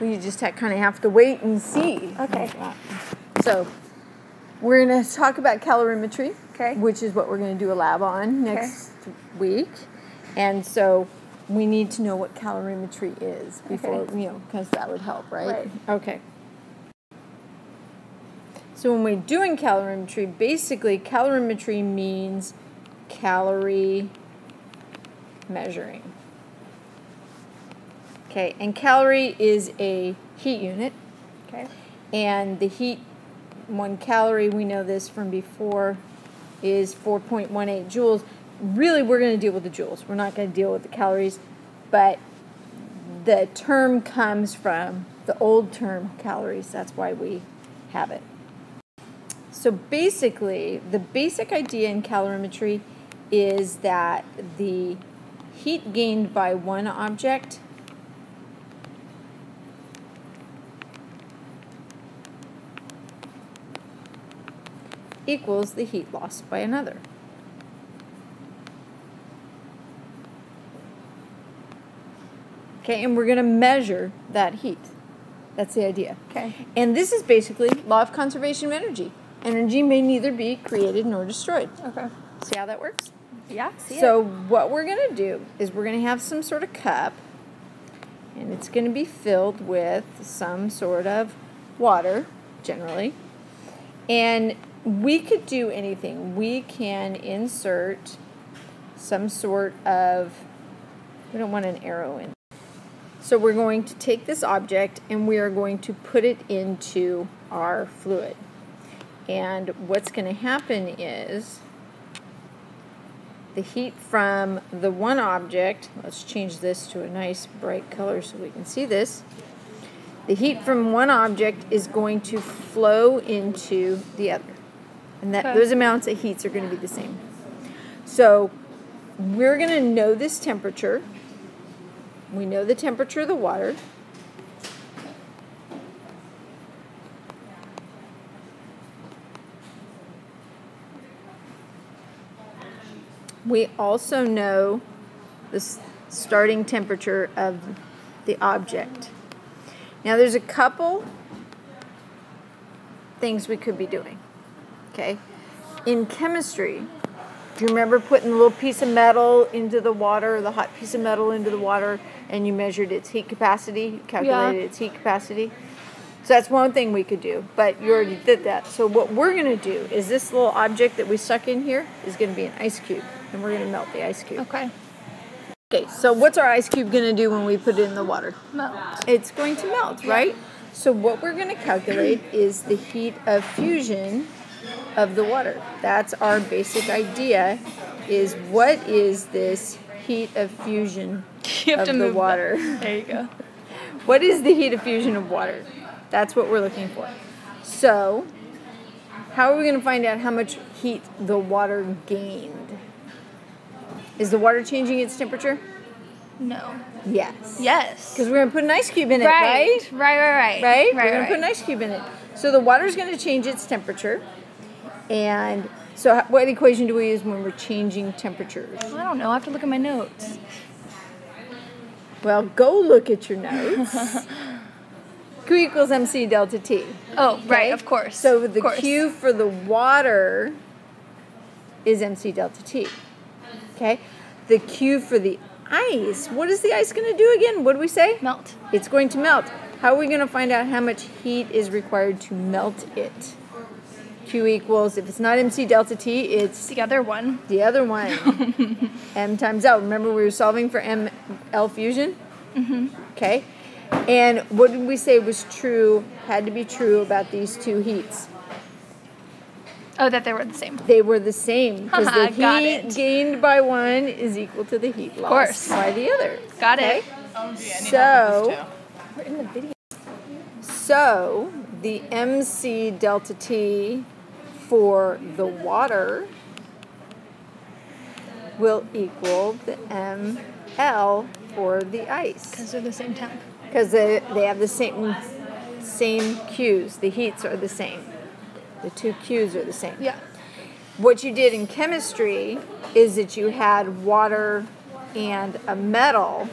We just kind of have to wait and see. Okay. So we're going to talk about calorimetry, Okay. which is what we're going to do a lab on next week. And so we need to know what calorimetry is before, Okay. you know, because that would help, right? Right. Okay. So when we're doing calorimetry, basically calorimetry means calorie measuring. Okay, and calorie is a heat unit, Okay. and the heat, one calorie, we know this from before, is 4.18 joules. Really, we're going to deal with the joules. We're not going to deal with the calories, but the term comes from the old term calories. That's why we have it. So basically, the basic idea in calorimetry is that the heat gained by one object equals the heat lost by another. Okay, and we're going to measure that heat. That's the idea. Okay. And this is basically law of conservation of energy. Energy may neither be created nor destroyed. Okay. See how that works? Yeah. See so it. what we're going to do is we're going to have some sort of cup and it's going to be filled with some sort of water generally. And we could do anything. We can insert some sort of we don't want an arrow in. So we're going to take this object and we are going to put it into our fluid. And what's going to happen is the heat from the one object, let's change this to a nice bright color so we can see this. The heat from one object is going to flow into the other. And that Okay. those amounts of heats are going to be the same. So we're going to know this temperature. We know the temperature of the water. We also know the starting temperature of the object. Now, there's a couple things we could be doing. Okay? In chemistry, do you remember putting a little piece of metal into the water, the hot piece of metal into the water, and you measured its heat capacity, calculated its heat capacity? So that's one thing we could do, but you already did that. So what we're going to do is this little object that we stuck in here is going to be an ice cube, and we're going to melt the ice cube. Okay. Okay, so what's our ice cube going to do when we put it in the water? Melt. It's going to melt, right? So what we're going to calculate is the heat of fusion of the water. That's our basic idea is what is this heat of fusion of the that. water? There you go. What is the heat of fusion of water? That's what we're looking for. So, how are we going to find out how much heat the water gained? Is the water changing its temperature? No. Yes. Yes. Because we're going to put an ice cube in it, Right. right? Right. Right. Right. Right? Right. we're going to put an ice cube in it. So the water's going to change its temperature. And so, what equation do we use when we're changing temperatures? I don't know. I have to look at my notes. Well, go look at your notes. Q equals mc delta t. Oh, right. Of course. So the course. Q for the water is mc delta t. Okay? The Q for the ice, what is the ice going to do again? What do we say? melt. It's going to melt. How are we going to find out how much heat is required to melt it? Q equals, if it's not mc delta t, it's The other one. the other one. M times L. Remember we were solving for M L fusion? Mm-hmm. Okay. And what did we say was true, had to be true about these two heats? Oh, that they were the same. They were the same because the heat it. gained by one is equal to the heat lost course. by the other. Got Okay? it. So, We're in the video. so the MC delta T for the water will equal the ML for the ice. Because they're the same temp. because they, they have the same same Q's. The heats are the same. The two Q's are the same. Yeah. What you did in chemistry is that you had water and a metal,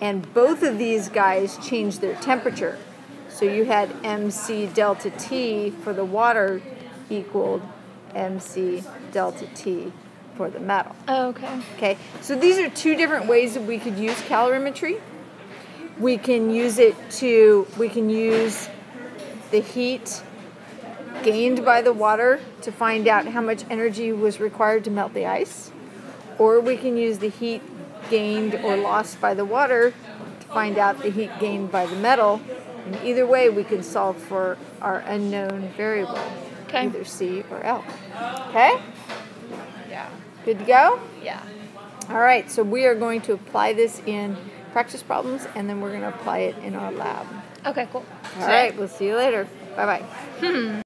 and both of these guys changed their temperature. So you had MC delta T for the water equaled MC delta T for the metal. Oh, okay. Okay, so these are two different ways that we could use calorimetry. We can use it to, we can use the heat gained by the water to find out how much energy was required to melt the ice. Or we can use the heat gained or lost by the water to find out the heat gained by the metal. And either way, we can solve for our unknown variable, Okay. either C or L. Okay? Yeah. Good to go? Yeah. All right, so we are going to apply this in practice problems and then we're going to apply it in our lab. Okay, cool. All right, we'll see you later. Bye bye. Hmm.